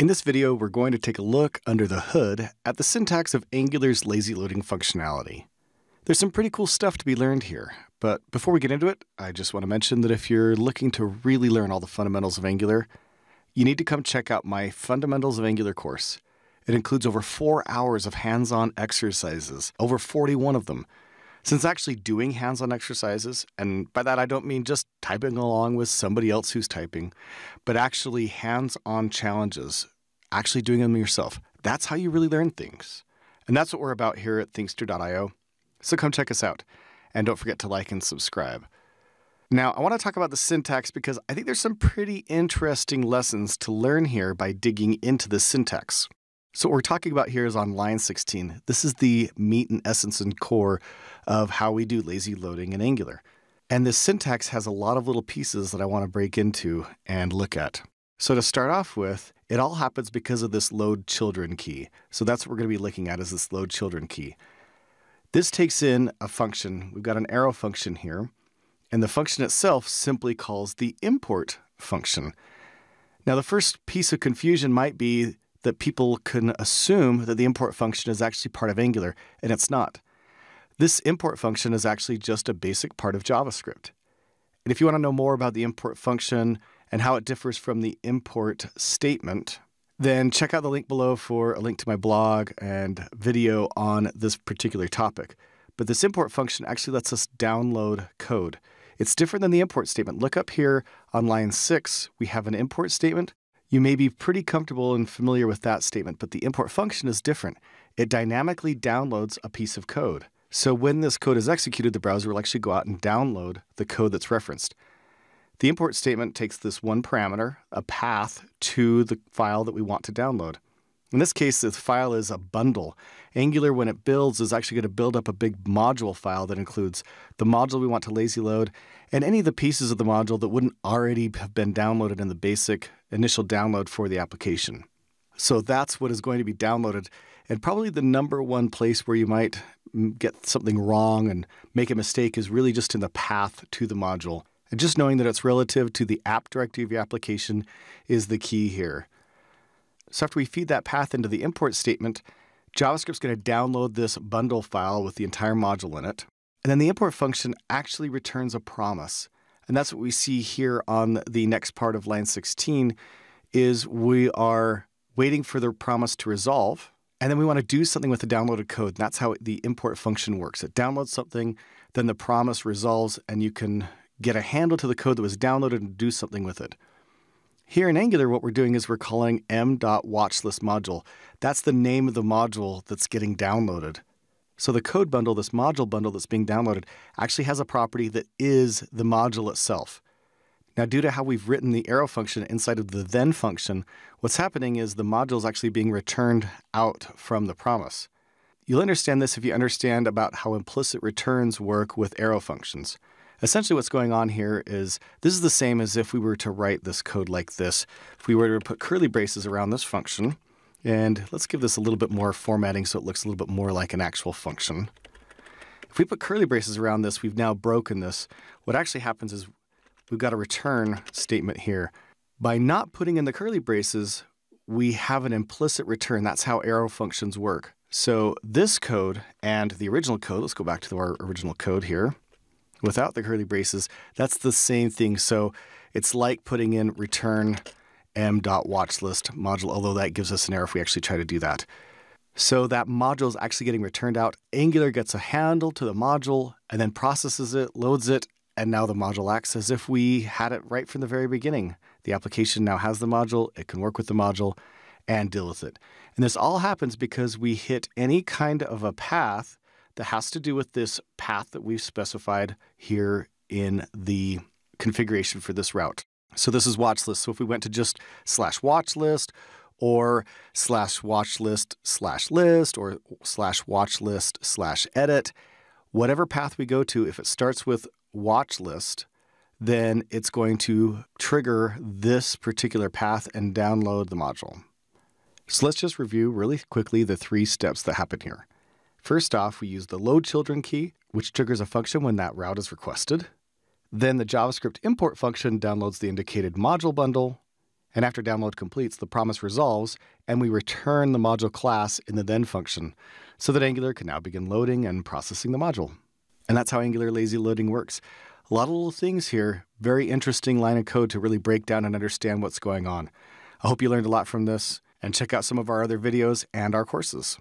In this video, we're going to take a look under the hood at the syntax of Angular's lazy loading functionality. There's some pretty cool stuff to be learned here, but before we get into it, I just want to mention that if you're looking to really learn all the fundamentals of Angular, you need to come check out my Fundamentals of Angular course. It includes over four hours of hands-on exercises, over 41 of them, since actually doing hands on exercises, and by that I don't mean just typing along with somebody else who's typing, but actually hands on challenges, actually doing them yourself, that's how you really learn things. And that's what we're about here at Thinkster.io. So come check us out. And don't forget to like and subscribe. Now, I want to talk about the syntax because I think there's some pretty interesting lessons to learn here by digging into the syntax. So what we're talking about here is on line 16. This is the meat and essence and core of how we do lazy loading in Angular. And this syntax has a lot of little pieces that I want to break into and look at. So to start off with, it all happens because of this load children key. So that's what we're going to be looking at is this load children key. This takes in a function. We've got an arrow function here, and the function itself simply calls the import function. Now, the first piece of confusion might be that people can assume that the import function is actually part of Angular, and it's not. This import function is actually just a basic part of JavaScript. And if you want to know more about the import function and how it differs from the import statement, then check out the link below for a link to my blog and video on this particular topic. But this import function actually lets us download code. It's different than the import statement. Look up here on line 6, we have an import statement. You may be pretty comfortable and familiar with that statement, but the import function is different. It dynamically downloads a piece of code. So when this code is executed, the browser will actually go out and download the code that's referenced. The import statement takes this one parameter, a path, to the file that we want to download. In this case, the file is a bundle. Angular, when it builds, is actually going to build up a big module file that includes the module we want to lazy load and any of the pieces of the module that wouldn't already have been downloaded in the basic initial download for the application. So that's what is going to be downloaded. And probably the number one place where you might mm, get something wrong and make a mistake is really just in the path to the module. And just knowing that it's relative to the app directory of your application is the key here. So after we feed that path into the import statement, JavaScript's going to download this bundle file with the entire module in it. And then the import function actually returns a promise. And that's what we see here on the next part of line 16 is we are waiting for the promise to resolve. And then we want to do something with the downloaded code. And that's how the import function works. It downloads something, then the promise resolves, and you can get a handle to the code that was downloaded and do something with it. Here in Angular, what we're doing is we're calling m.watchlist module. That's the name of the module that's getting downloaded. So the code bundle, this module bundle that's being downloaded, actually has a property that is the module itself. Now, due to how we've written the arrow function inside of the then function, what's happening is the module is actually being returned out from the promise. You'll understand this if you understand about how implicit returns work with arrow functions. Essentially, what's going on here is this is the same as if we were to write this code like this. If we were to put curly braces around this function, and let's give this a little bit more formatting so it looks a little bit more like an actual function. If we put curly braces around this, we've now broken this. What actually happens is we've got a return statement here. By not putting in the curly braces, we have an implicit return. That's how arrow functions work. So this code and the original code, let's go back to our original code here, without the curly braces, that's the same thing. So it's like putting in return m.watchlist module, although that gives us an error if we actually try to do that. So that module is actually getting returned out. Angular gets a handle to the module and then processes it, loads it, and now the module acts as if we had it right from the very beginning. The application now has the module, it can work with the module and deal with it. And this all happens because we hit any kind of a path that has to do with this path that we've specified here in the configuration for this route. So this is watch list. So if we went to just slash watch list or slash watch list slash list or slash watch list slash edit, whatever path we go to, if it starts with watch list, then it's going to trigger this particular path and download the module. So let's just review really quickly the three steps that happen here. First off, we use the load children key, which triggers a function when that route is requested. Then the JavaScript import function downloads the indicated module bundle. And after download completes, the promise resolves, and we return the module class in the then function so that Angular can now begin loading and processing the module. And that's how Angular lazy loading works. A lot of little things here, very interesting line of code to really break down and understand what's going on. I hope you learned a lot from this, and check out some of our other videos and our courses.